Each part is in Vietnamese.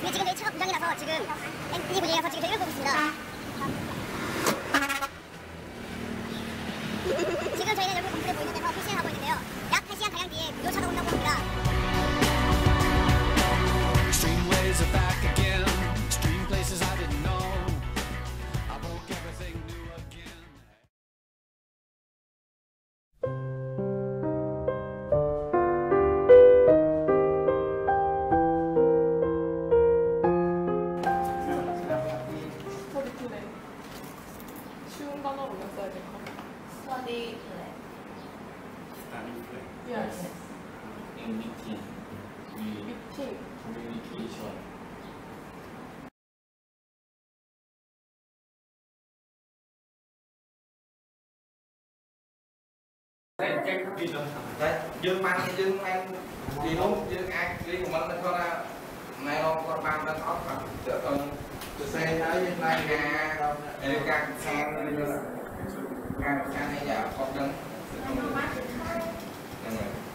근데 지금 저희 차가 고장이 나서 지금 엔진 고장이 나서 지금 저희를 보고 있습니다. Yes. Enmity. Communication. Dương mang thì dương mang đi đúng dương ăn đi cùng mình nên có ra này con có mang lên tóc mà chợ con từ xe tới dương mang gà để càng sang càng sang hay giờ con đứng Amen.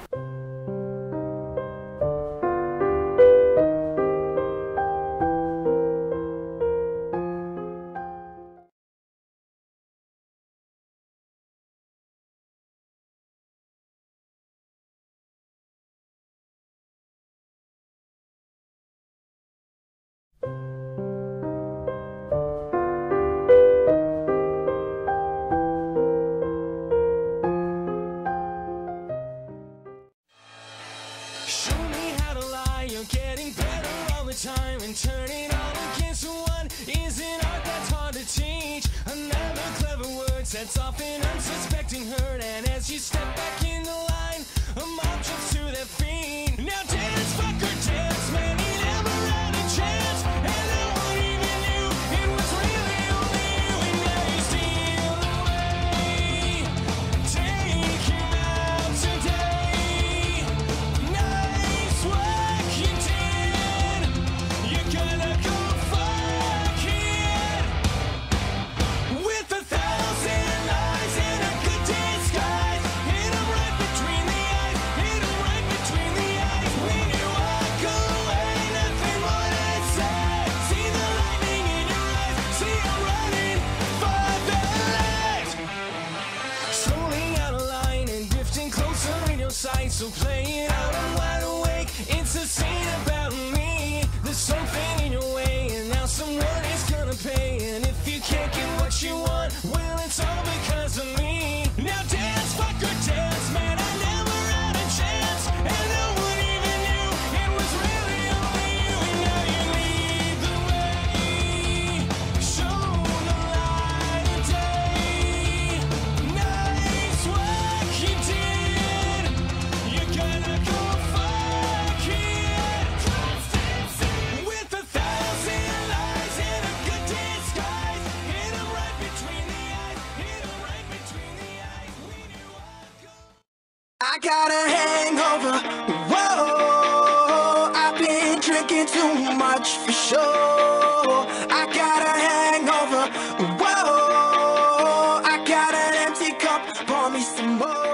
time and turning all against one is an art that's hard to teach. Another clever word sets off an unsuspecting hurt. So playing out, I'm wide awake, entertaining. I got a hangover. Whoa, I've been drinking too much for sure. I got a hangover. Whoa, I got an empty cup. Pour me some more.